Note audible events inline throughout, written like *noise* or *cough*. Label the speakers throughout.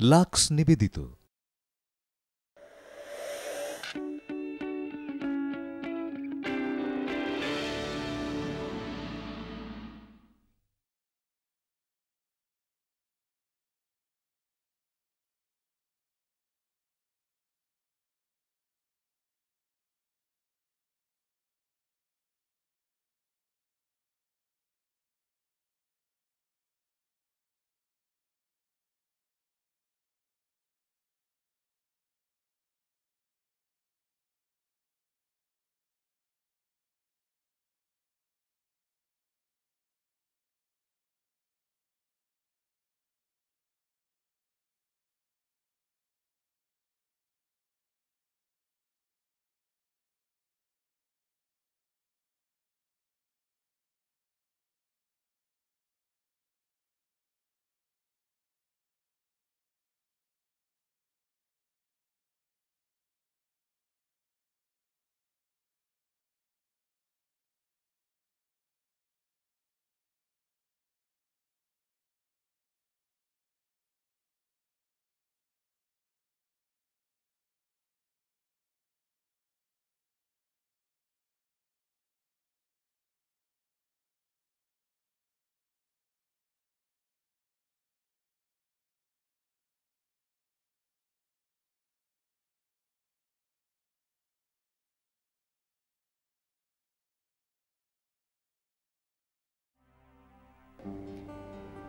Speaker 1: Lux নিবেদিত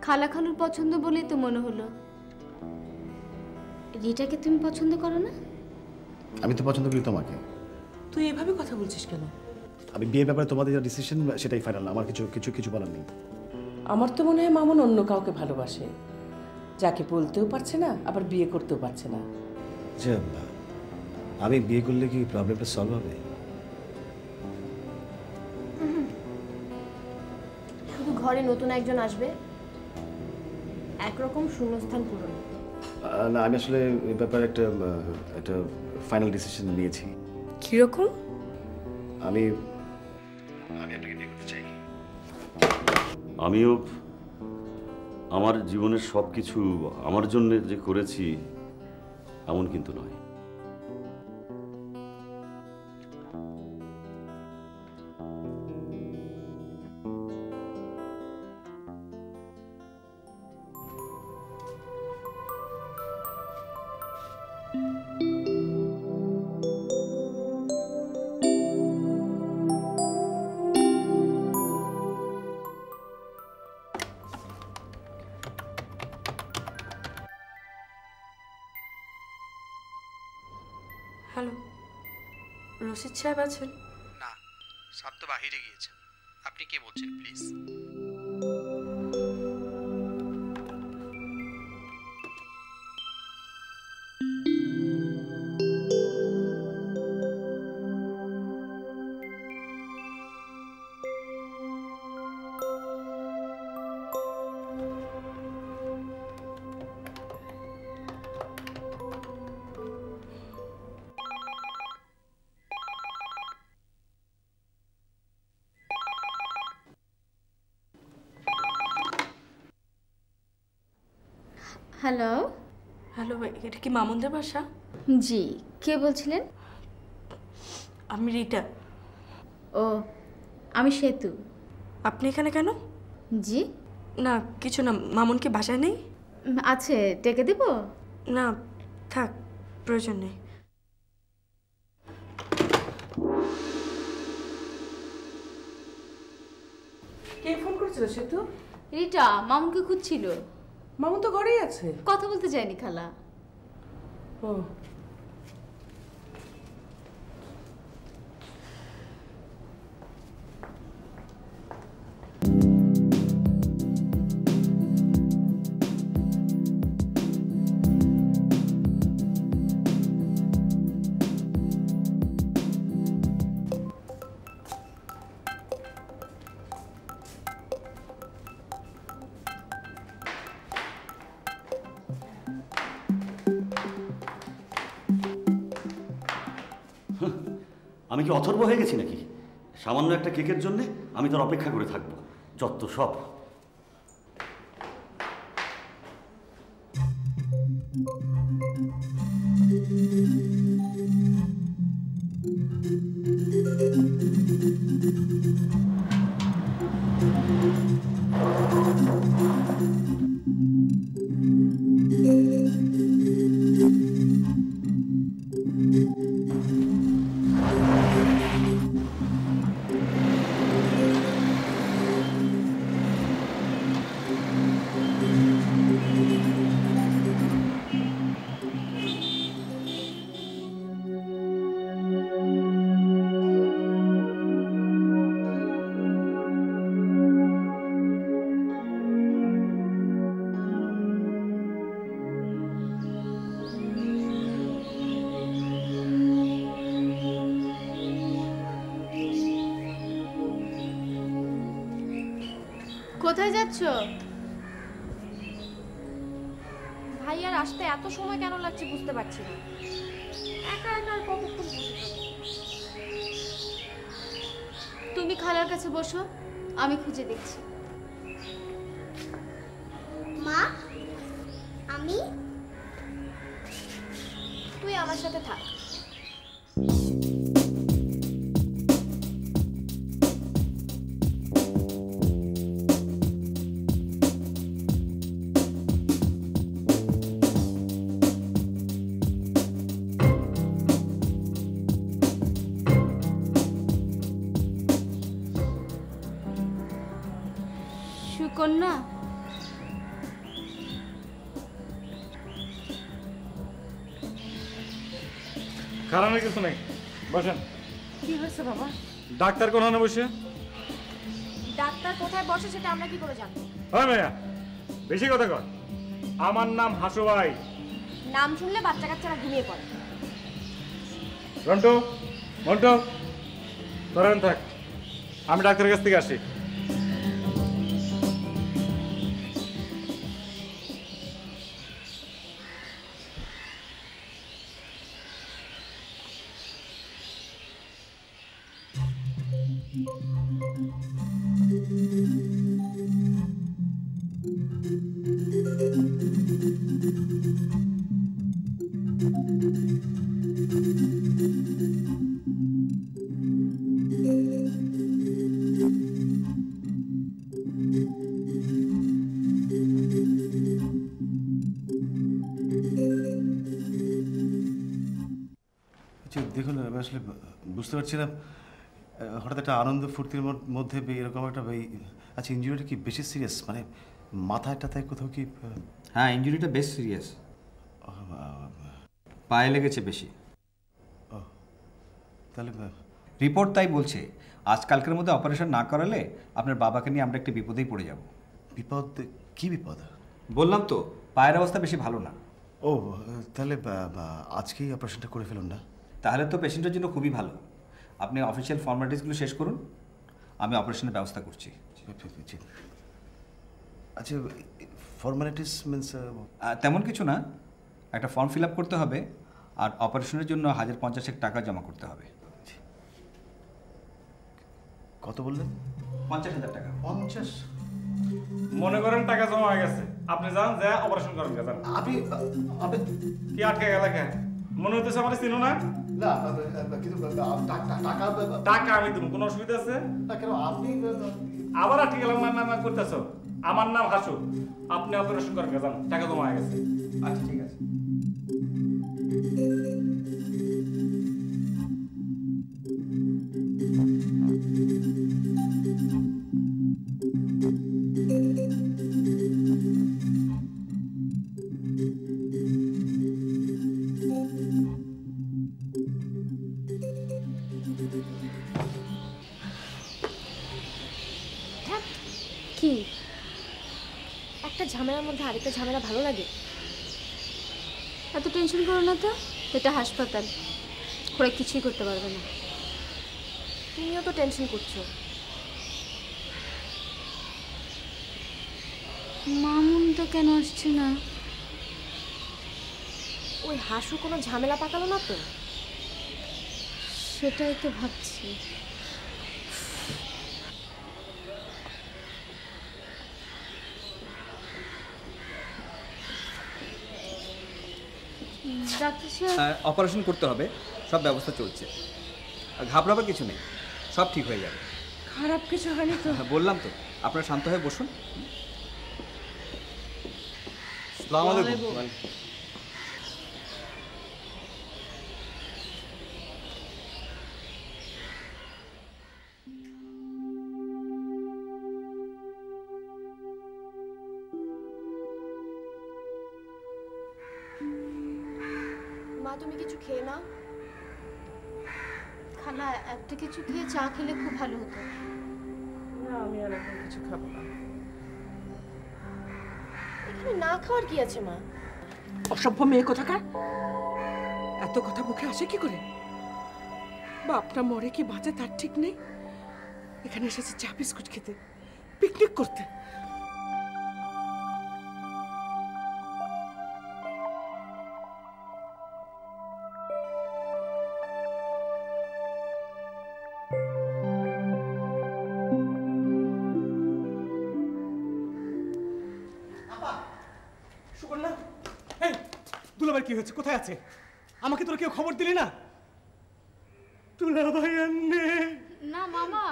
Speaker 2: খালা খালুর পছন্দ বলেই তো মনে হলো। রিটাকে তুমি পছন্দ করো না?
Speaker 3: আমি তো পছন্দ করি তোমাকে।
Speaker 4: তুই এভাবে কথা বলছিস কেন?
Speaker 3: আমি বিয়ের ব্যাপারে তোমাদের যা ডিসিশন সেটাই ফাইনাল আমার কিছু কিছু কিছু বলার নেই।
Speaker 4: আমার তো মনে হয় মামুন অন্য কাউকে ভালোবাসে। যাকে বলতেও পারছে না আবার বিয়ে করতেও পারছে না।
Speaker 3: যে আমি বিয়ে করলে কি প্রবলেমটা সলভ হবে?
Speaker 2: শুধু ঘরে নতুন একজন আসবে একরকম শূন্যস্থান পূরণ।
Speaker 3: না আমি আসলে এই ব্যাপারে একটা একটা ফাইনাল ডিসিশন নিয়েছি।
Speaker 2: কীরকম?
Speaker 3: আমি আমি আপনাকে বিয়ে করতে চাই।
Speaker 5: আমিও আমার জীবনের সব কিছু আমার জন্য যে করেছি এমন কিন্তু নয়।
Speaker 6: হ্যালো রশিদ সাহেব আছেন?
Speaker 7: না সব তো বাহিরে গিয়েছেন আপনি কে বলছেন প্লিজ?
Speaker 2: হ্যালো।
Speaker 6: হ্যালো এটা কি মামুনদের বাসা?
Speaker 2: জি কে বলছিলেন?
Speaker 6: আমি রিটা
Speaker 2: ও আমি সেতু।
Speaker 6: আপনি এখানে কেন?
Speaker 2: জি।
Speaker 6: না কিছু না মামুন কি বাসায় নেই?
Speaker 2: আছে ডেকে দেব?
Speaker 6: না থাক প্রয়োজন নেই।
Speaker 4: কে ফোন করেছিল সেতু?
Speaker 2: রিটা মামুনকে খুঁজছিল।
Speaker 4: মামুন তো ঘরেই আছে।
Speaker 2: কথা বলতে যায়নি খালা।
Speaker 4: ও।
Speaker 5: কি অথর্ব হয়ে গেছি নাকি? সামান্য একটা কেকের জন্যে আমি তার অপেক্ষা করে থাকব। যত সব।
Speaker 2: কোথায় যাচ্ছ?
Speaker 1: ভাই আর আসতে এত সময় কেন লাগছে বুঝতে পারছি না। একা একা আর কতক্ষণ
Speaker 2: তুমি খালার কাছে বসো আমি খুঁজে দেখছি।
Speaker 1: মা আমি? তুই আমার সাথে থাক।
Speaker 8: কারণে কিছু নেই? বসেন।
Speaker 4: কি হয়েছে বাবা?
Speaker 8: ডাক্তার কোনখানে বসে?
Speaker 1: ডাক্তার কোথায় বসে সেটা আমরা কি করে জানব?
Speaker 8: হ্যাঁ ভাইয়া বেশি কথা কর। আমার নাম হাসু ভাই।
Speaker 1: নাম শুনলে বাচ্চা কাচ্চারা ঘুমিয়ে পড়ে।
Speaker 8: রন্টু মন্টু তোরা থাক আমি ডাক্তারের কাছ থেকে আসি।
Speaker 3: আহ, হঠাৎ একটা আনন্দ ফুর্তির মধ্যে- এরকম একটা আচ্ছা ইঞ্জুরিটা কি বেশি সিরিয়াস মানে মাথায় টাথায় কোথাও কি
Speaker 9: হ্যাঁ ইঞ্জুরিটা বেশ সিরিয়াস পায়ে লেগেছে বেশি।
Speaker 3: তাহলে
Speaker 9: রিপোর্ট তাই বলছে আজকালকের মধ্যে অপারেশন না করালে আপনার বাবাকে নিয়ে আমরা একটি বিপদেই পড়ে যাব।
Speaker 3: বিপদ কি বিপদ?
Speaker 9: বললাম তো পায়ের অবস্থা বেশি ভালো না।
Speaker 3: ও তাহলে আজকেই অপারেশনটা করে ফেলুন না।
Speaker 9: তাহলে তো পেশেন্টের জন্য খুবই ভালো। আপনি অফিসিয়াল ফর্মালিটিসগুলো শেষ করুন আমি অপারেশনের ব্যবস্থা করছি।
Speaker 3: আচ্ছা ফর্মালিটিস মিনস
Speaker 9: তেমন কিছু না একটা ফর্ম ফিল আপ করতে হবে আর অপারেশনের জন্য হাজার পঞ্চাশেক টাকা জমা করতে হবে।
Speaker 3: কত বললেন?
Speaker 9: পঞ্চাশ হাজার টাকা।
Speaker 3: পঞ্চাশ?
Speaker 8: মনে করেন টাকা জমা হয়ে গেছে। আপনি যান যা অপারেশন করেন
Speaker 3: আপনি আপনি
Speaker 8: কি আটকে গেল কে মনে হইতেছে আমার চিনো না?
Speaker 3: না কিন্তু টাকা
Speaker 8: টাকা আমি দেবো কোনো অসুবিধা আছে?
Speaker 3: না কেন আপনি
Speaker 8: আবার আটকে গেলাম না করতেছ। আমার নাম হাসু। আপনি অপারেশন করেন গেলাম টাকা জমা হয়ে গেছে।
Speaker 9: আচ্ছা ঠিক
Speaker 2: হাসপাতাল। ওরা কিছুই করতে পারবে না।
Speaker 1: তুমিও তো টেনশন করছ।
Speaker 2: মামুন তো কেন আসছে না?
Speaker 1: ওই হাসু কোনো ঝামেলা পাকালো না তো?
Speaker 2: সেটাই তো ভাবছি।
Speaker 9: অপারেশন করতে হবে সব ব্যবস্থা চলছে। আর ঘাবড়াবার কিছু নেই সব ঠিক হয়ে যাবে।
Speaker 4: খারাপ কিছু হয়নি তো?
Speaker 9: হ্যাঁ, বললাম তো আপনারা শান্ত হয়ে বসুন।
Speaker 1: মা তুমি কিছু খেয়ে নাও।
Speaker 2: খালা একটা কিছু খেয়ে চা খেলে খুব ভালো হতো।
Speaker 4: না আমি আর এখন কিছু খাব না।
Speaker 1: এখানে না খাওয়ার কি আছে মা?
Speaker 4: অসভ্য মেয়ে কোথাকার? এত কথা মুখে আসে কি করে? বাপটা মরে কি বাঁচে তার ঠিক নেই? এখানে এসেছে চা বিস্কুট খেতে পিকনিক করতে।
Speaker 10: দুলাভাই কি হয়েছে? কোথায় আছে? আমাকে তোর কেউ খবর দিলি না? দুলাভাই আন্নে
Speaker 2: না মামা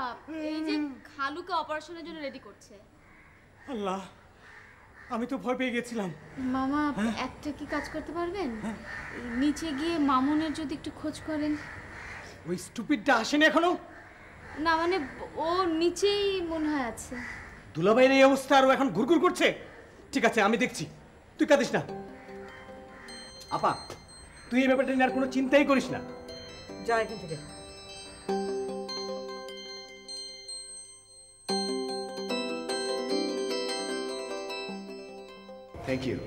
Speaker 2: এই যে খালুকে অপারেশনের জন্য রেডি করছে।
Speaker 10: আল্লাহ আমি তো ভয় পেয়ে গেছিলাম।
Speaker 2: মামা একটা কি কাজ করতে পারবেন? নিচে গিয়ে মামুনের যদি একটু খোঁজ করেন।
Speaker 10: ওই স্টুপিডটা আসেনি এখনও?
Speaker 2: না মানে ও নিচেই মনে হয় আছে।
Speaker 10: দুলাভাইয়ের এই অবস্থা আরও এখন ঘুরঘুর করছে? ঠিক আছে আমি দেখছি। তুই কাঁদিস না। আপা তুই এই ব্যাপারটা নিয়ে আর কোনো চিন্তাই করিস না।
Speaker 4: যা এখান থেকে।
Speaker 3: থ্যাংক ইউ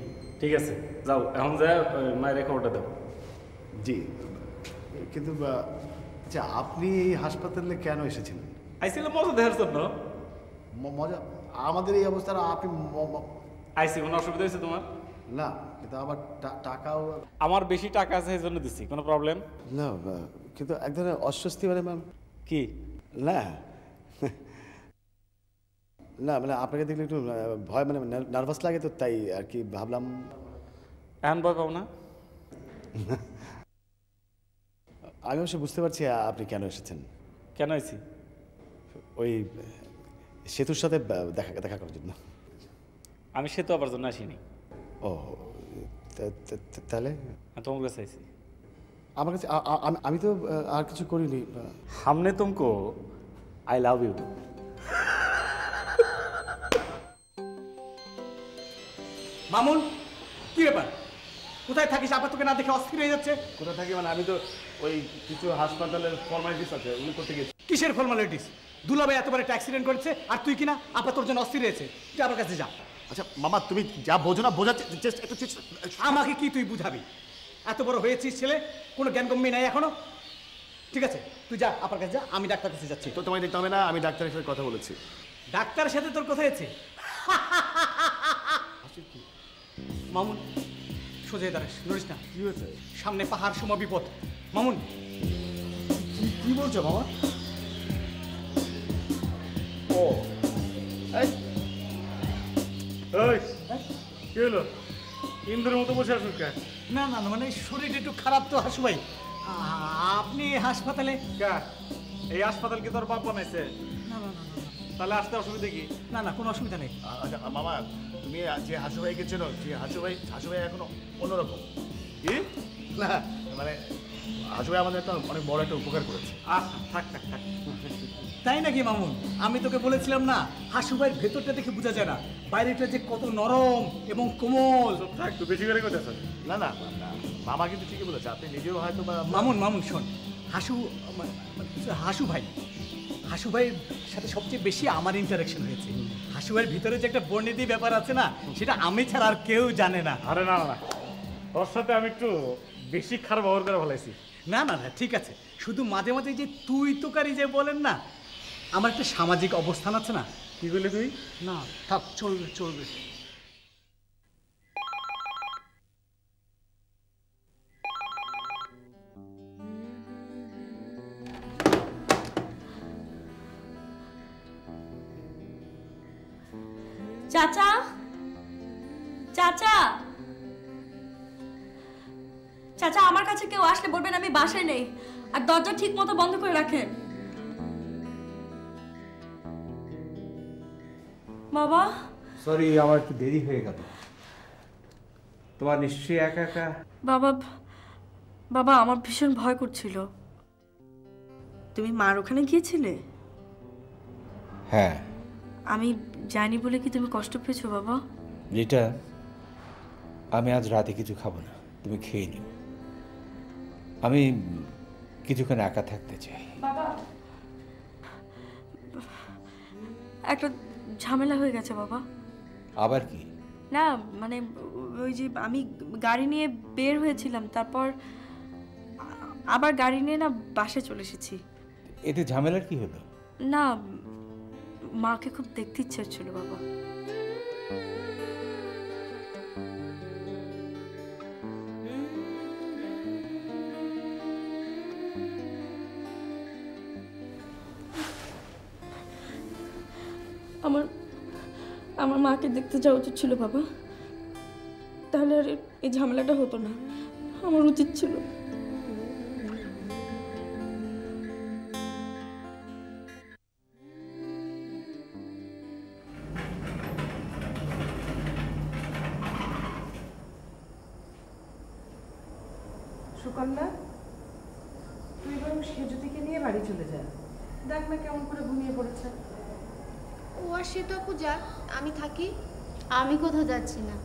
Speaker 10: ঠিক আছে যাও এখন যা মায়ের খবরটা দাও।
Speaker 3: জি। কিন্তু আচ্ছা আপনি এই হাসপাতালে কেন এসেছিলেন?
Speaker 10: আইসিলাম মজা দেখার জন্য।
Speaker 3: মজা? আমাদের এই অবস্থার আপনি
Speaker 10: আইসি কোনো অসুবিধা হয়েছে তোমার?
Speaker 3: না। কিন্তু আবার টাকাও
Speaker 10: আমার বেশি টাকা আছে এই জন্য দিচ্ছি কোনো প্রবলেম
Speaker 3: না কিন্তু এক ধরনের অস্বস্তি মানে ম্যাম।
Speaker 10: কি?
Speaker 3: না। না মানে আপনাকে দেখলে একটু ভয় মানে নার্ভাস লাগে তো তাই আর কি ভাবলাম।
Speaker 10: এখন ভয় পাও না? *laughs*
Speaker 3: আমি অবশ্য বুঝতে পারছি আপনি কেন এসেছেন?
Speaker 10: কেন আইসি
Speaker 3: ওই সেতুর সাথে দেখা দেখা করার জন্য।
Speaker 10: আমি সেতু আবার জন্য আসিনি।
Speaker 3: ও তাহলে?
Speaker 10: তোমার কাছে আইসি
Speaker 3: আমার কাছে আমি তো আর কিছু করিনি
Speaker 10: সামনে তোমকো আই লাভ ইউ মামুন কি ব্যাপার? কোথায় থাকিস? আবার তোকে না দেখে অস্থির হয়ে যাচ্ছে।
Speaker 3: কোথায় থাকি মানে আমি তো ওই কিছু হাসপাতালের ফর্মালিটিস আছে ওগুলো করতে গেছি।
Speaker 10: কিসের ফর্মালিটিস দুলাভাই এতবার একটা অ্যাক্সিডেন্ট করেছে আর তুই কিনা আপা তোর জন্য অস্থির হয়েছে। তুই আমার কাছে যা।
Speaker 3: আচ্ছা মামা তুমি যা বোঝো না বোঝাচ্ছে চেষ্টা একটু
Speaker 10: আমাকে কি তুই বুঝাবি? এত বড় হয়েছিস ছেলে কোনো জ্ঞান গম্যি নাই এখনও? ঠিক আছে তুই যা আপনার কাছে যা আমি ডাক্তার কাছে যাচ্ছি।
Speaker 3: তো তোমায় দেখতে হবে না আমি ডাক্তারের সাথে কথা বলেছি।
Speaker 10: ডাক্তারের সাথে তোর কথা হয়েছে? *laughs* মামুন সোজা দাঁড়াস নড়িস না।
Speaker 3: কি হয়েছে?
Speaker 10: সামনে পাহাড় সম বিপদ। মামুন।
Speaker 3: কি- কি বলছো মামা? ও এই
Speaker 10: এই কি হলো? ইন্দ্রের মতো বসে আসুন কেন? না না মানে শরীর একটু খারাপ তো হাসু ভাই। আপনি হাসপাতালে এই হাসপাতাল কি তোর বাপ বানাইছে? না না না তাহলে আসতে অসুবিধা কি? না না কোনো অসুবিধা নেই।
Speaker 3: আচ্ছা মামা তুমি যে হাসু ভাইকে চেনো যে হাসু ভাই হাসু ভাই এখনও অন্যরকম।
Speaker 10: কি?
Speaker 3: না। মানে হাসু ভাই আমাদের একটা অনেক বড় একটা উপকার করেছে।
Speaker 10: আহ থাক থাক থাক। তাই নাকি মামুন? আমি তোকে বলেছিলাম না হাসু ভাইয়ের ভেতরটা দেখে বোঝা যায় না। বাইরেটা যে কত নরম এবং কোমল। তুই বেশি করে কথা
Speaker 3: না না মামা কিন্তু ঠিকই বলেছে। আপনি নিজেও হয়তো
Speaker 10: মামুন মামুন শোন। হাসু মা- মা- হাসু ভাই। হাসু ভাইয়ের সাথে সবচেয়ে বেশি আমার ইন্টারাকশন হয়েছে। হাসু ভাইয়ের ভিতরে যে একটা বর্ণিতি ব্যাপার আছে না সেটা আমি ছাড়া আর কেউ জানে না।
Speaker 8: আরে না না ওর সাথে আমি একটু বেশি খারাপ ব্যবহার করে ফেলাইছি
Speaker 10: না না না ঠিক আছে। শুধু মাঝে মাঝে যে তুই তোকারি যে বলেন না আমার একটা সামাজিক অবস্থান আছে না?
Speaker 8: কি বললি তুই?
Speaker 10: না থাক চলবে চলবে।
Speaker 11: চাচা? চাচা?
Speaker 6: চাচা আমার কাছে কেউ আসলে বলবেন আমি বাসায় নেই। আর দরজা ঠিক মতো বন্ধ করে রাখেন। বাবা?
Speaker 11: সরি আমার একটু দেরি হয়ে গেল। তোমার নিশ্চয়ই একা একা?
Speaker 6: বাবা বাবা আমার ভীষণ ভয় করছিল। তুমি মার ওখানে গিয়েছিলে?
Speaker 11: হ্যাঁ।
Speaker 6: আমি জানি বলে কি তুমি কষ্ট পেয়েছ বাবা?
Speaker 11: রিটা আমি আজ রাতে কিছু খাব না। তুমি খেয়ে নিও। আমি কিছুক্ষণ একা থাকতে চাই।
Speaker 6: বাবা একটা ঝামেলা হয়ে গেছে বাবা।
Speaker 11: আবার কি?
Speaker 6: না মানে ওই যে আমি গাড়ি নিয়ে বের হয়েছিলাম তারপর আবার গাড়ি নিয়ে না বাসে চলে এসেছি।
Speaker 11: এতে ঝামেলার কি হলো?
Speaker 6: না মাকে খুব দেখতে ইচ্ছে হচ্ছিল বাবা। আমার আমার মাকে দেখতে যাওয়া উচিত ছিল বাবা। তাহলে আর এই ঝামেলাটা হতো না। আমার উচিত ছিল।
Speaker 4: তুই বরং সেজুতিকে নিয়ে বাড়ি চলে যা। দেখ না কেমন করে ঘুমিয়ে পড়েছে।
Speaker 1: ও আর সে তো আপু যাক আমি থাকি।
Speaker 2: আমি কোথাও যাচ্ছি না।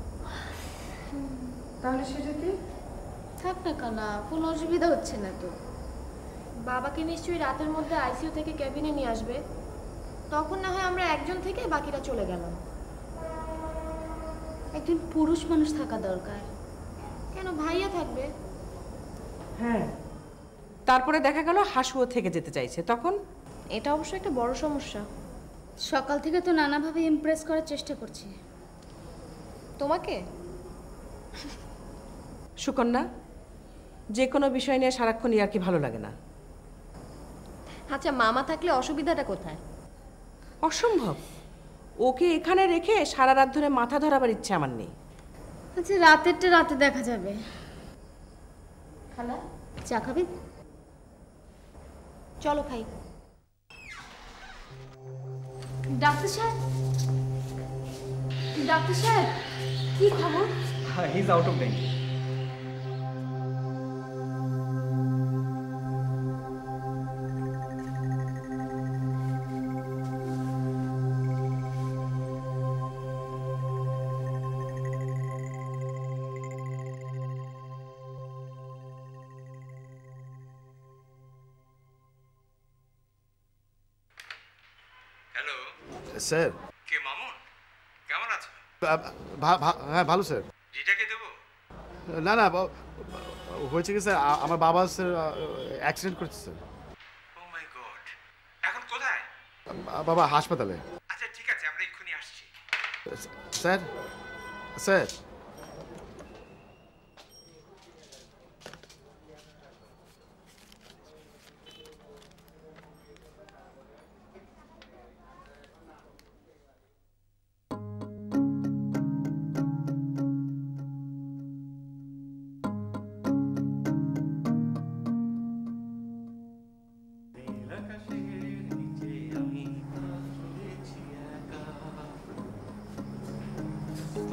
Speaker 4: তাহলে সেজুতি
Speaker 1: থাক না কালা কোনো অসুবিধা হচ্ছে না তো। বাবাকে নিশ্চয়ই রাতের মধ্যে আইসিইউ থেকে ক্যাবিনে নিয়ে আসবে। তখন না হয় আমরা একজন থেকে বাকিরা চলে গেলাম।
Speaker 2: একজন পুরুষ মানুষ থাকা দরকার।
Speaker 1: কেন ভাইয়া থাকবে?
Speaker 4: হ্যাঁ। তারপরে দেখা গেল হাসুও থেকে যেতে চাইছে। তখন?
Speaker 1: এটা অবশ্য একটা বড় সমস্যা।
Speaker 2: সকাল থেকে তো নানাভাবে ইমপ্রেস করার চেষ্টা করছি।
Speaker 1: তোমাকে?
Speaker 4: সুকন্যা যে কোনো বিষয় নিয়ে সারাক্ষণ আর কি ভালো লাগে না।
Speaker 1: আচ্ছা মামা থাকলে অসুবিধাটা কোথায়?
Speaker 4: অসম্ভব। ওকে এখানে রেখে সারা রাত ধরে মাথা ধরাবার ইচ্ছে আমার নেই।
Speaker 2: আচ্ছা রাতেরটা রাতে দেখা যাবে।
Speaker 1: খালা?
Speaker 2: চা খাবে?
Speaker 1: চলো খাই।
Speaker 2: ডাক্তার সাহেব ডাক্তার সাহেব কি খবর
Speaker 9: he is out of
Speaker 3: danger sir.
Speaker 9: কে মামুন? কেমন আছো?
Speaker 3: হ্যাঁ ভালো স্যার।
Speaker 9: রিটাকে দেবো?
Speaker 3: না না হয়েছে কি স্যার আমার বাবা স্যার অ্যাক্সিডেন্ট করেছে স্যার।
Speaker 9: Oh my god. এখন কোথায়?
Speaker 3: বাবা হাসপাতালে।
Speaker 9: আচ্ছা ঠিক আছে আমরা এক্ষুনি আসছি।
Speaker 3: স্যার স্যার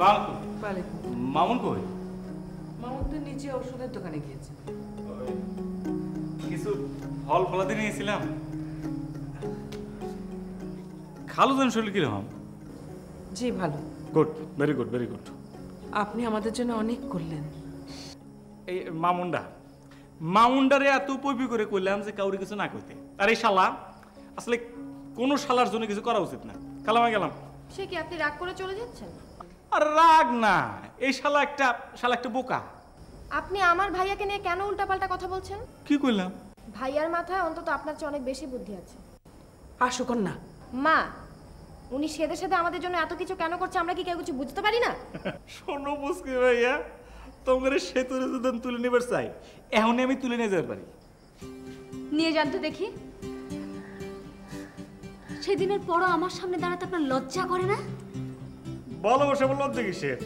Speaker 8: মামুন কই
Speaker 4: মামুন তো নিচে ওষুধের দোকানে গিয়েছে।
Speaker 8: কিছু ফল ফলাদি নিয়েছিলাম। খালু জন শরীর কীরকম?
Speaker 4: জি ভালো।
Speaker 8: Good very good very good.
Speaker 4: আপনি আমাদের জন্য অনেক করলেন।
Speaker 8: এই মামুন্ডা মামুন্ডারে এত উপবি করে কইলাম যে কাউরি কিছু না কইতে। আর এই শালা আসলে কোনো শালার জন্য কিছু করা উচিত না। কালামা গেলাম।
Speaker 1: সে কি আপনি রাগ করে চলে যাচ্ছেন?
Speaker 8: আর রাগ না এই শালা একটা শালা একটা বোকা।
Speaker 1: আপনি আমার ভাইয়াকে নিয়ে কেন উল্টাপাল্টা কথা বলছেন?
Speaker 8: কি কইলাম?
Speaker 1: ভাইয়ার মাথায় অন্তত আপনার চেয়ে অনেক বেশি বুদ্ধি আছে।
Speaker 4: আর সুকন্যা।
Speaker 1: মা উনি সেদে সেদে আমাদের জন্য এত কিছু কেন করছে আমরা কি কেউ কিছু বুঝতে পারি না? *laughs*
Speaker 8: শোনো মুসকি ভাইয়া তোমার সেতুরে যদি তুলে নেবার চাই। এখনই আমি তুলে নিয়ে যেতে পারি।
Speaker 2: নিয়ে যান তো দেখি। সেদিনের পরও আমার সামনে দাঁড়াতে আপনার লজ্জা করে না?
Speaker 8: ভালোবাসা বল লজ্জা কিসের?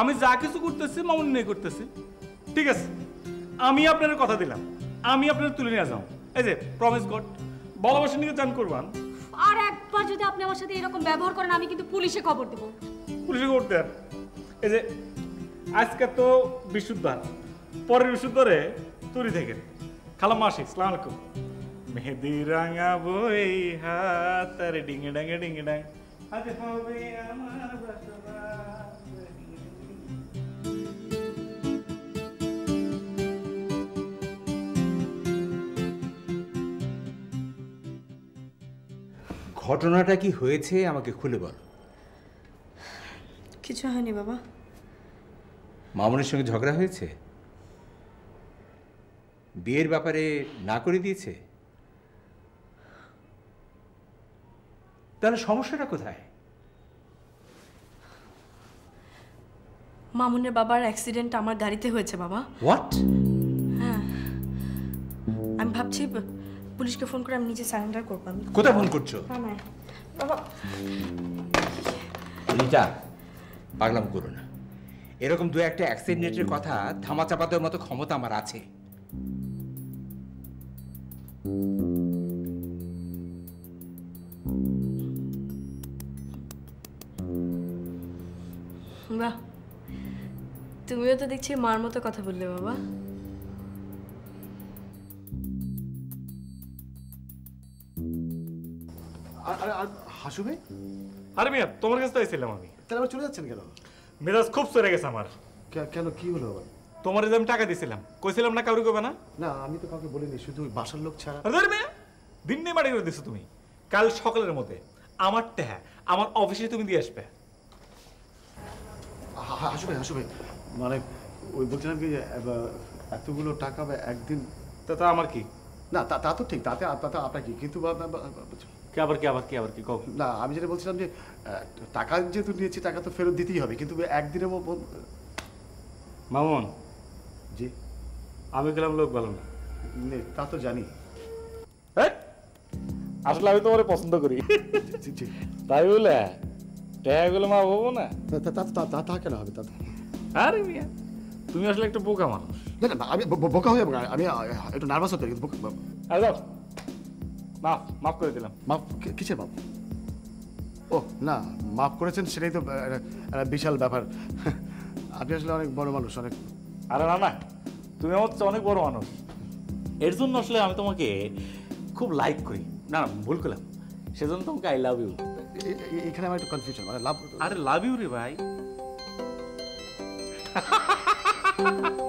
Speaker 8: আমি যা কিছু করতেছি মামুন নিয়ে করতেছি। ঠিক আছে? আমি আপনার কথা দিলাম। আমি আপনার তুলে নিয়ে যাও। এই যে প্রমিস গড ভালোবাসা নিয়ে চান করবান।
Speaker 2: আর একবার যদি আপনি আমার সাথে এরকম ব্যবহার করেন আমি কিন্তু পুলিশে খবর দেবো।
Speaker 8: পুলিশে খবর আর এই যে আজকে তো বিশুদ্ধবার। পরের বিশুদ্ধরে তুরি থেকে খালাম মাসি সালাম আলাইকুম। মেহেদি রাঙা বই হাত আরে ডিঙে ডাঙে ডিঙে ডাং আজ হবে আমার বসবাস।
Speaker 11: ঘটনাটা কি হয়েছে আমাকে খুলে বলো।
Speaker 6: কিছু হয়নি বাবা।
Speaker 11: মামুনের সঙ্গে ঝগড়া হয়েছে? বিয়ের ব্যাপারে না করে দিয়েছে? তাহলে সমস্যাটা কোথায়?
Speaker 6: মামুনের বাবার অ্যাক্সিডেন্ট আমার গাড়িতে হয়েছে বাবা।
Speaker 11: হোয়াট
Speaker 6: হ্যাঁ। আমি ভাবছি পুলিশকে ফোন করে আমি নিজে সারেন্ডার করব আমি।
Speaker 11: কোথায় ফোন করছ?
Speaker 6: থানায়। বাবা।
Speaker 11: রিটা পাগলাম করো না। এরকম দু একটা অ্যাক্সিডেন্টের কথা ধামা চাপাতের মতো ক্ষমতা আমার আছে।
Speaker 6: বাহ। তুমিও তো দেখছি মার মতো কথা বললে বাবা।
Speaker 3: আরে হাসু ভাই?
Speaker 8: আরে মিয়া তোমার কাছে তো এসেছিলাম আমি।
Speaker 3: তাহলে আবার চলে যাচ্ছেন কেন?
Speaker 8: মেজাজ খুব সরে গেছে আমার।
Speaker 3: কেন কি হলো আবার?
Speaker 8: তোমার যে আমি টাকা দিছিলাম কইছিলাম না কাউকে কবে না?
Speaker 3: না আমি তো কাউকে বলিনি শুধু ওই বাসার লোক ছাড়া।
Speaker 8: আরে মেয়ে দিন নেই মারি করে দিছো তুমি। কাল সকালের মধ্যে আমার টেহা আমার অফিসে তুমি দিয়ে আসবে।
Speaker 3: হা- হা- ভাই হাসু ভাই মানে ওই বলছিলাম কি এতগুলো টাকা বা একদিন
Speaker 8: তা তা আমার কি?
Speaker 3: না তা তা তো ঠিক তাতে তাতে আপনার কি? কিন্তু
Speaker 8: কি আবার কি আবার কি আবার কি? কও।
Speaker 3: না আমি যেটা বলছিলাম যে টাকা যেহেতু নিয়েছি টাকা তো ফেরত দিতেই হবে কিন্তু একদিনের মধ্যে
Speaker 8: মামুন।
Speaker 3: জি।
Speaker 8: আমি গেলাম লোক ভালো না।
Speaker 3: তা তো জানি।
Speaker 8: আসলে আমি তোমার পছন্দ করি। তাই বলে? টাকাগুলো মা ভাবো না?
Speaker 3: তা- তা- কেন হবে? তা
Speaker 8: আরে মিয়া তুমি আসলে একটা বোকা মানুষ।
Speaker 3: না না আমি বোকা হয়ে আমি একটু নার্ভাস হতে কিন্তু বোকা-
Speaker 8: আরে মাফ মাফ করে দিলাম।
Speaker 3: মাফ কিসের মাফ? ও না মাফ করেছেন সেটাই তো বিশাল ব্যাপার। আপনি আসলে অনেক বড় মানুষ অনেক
Speaker 8: আরে না না তুমি আমার অনেক বড় মানুষ। এর জন্য আসলে আমি তোমাকে খুব লাইক করি। না না ভুল করলাম। সেজন্য তোমাকে আই লাভ ইউ
Speaker 3: এখানে আমার একটু কনফিউশন মানে লাভ
Speaker 8: আরে লাভ ইউ রে ভাই। *laughs*